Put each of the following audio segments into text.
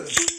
く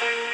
Thank you.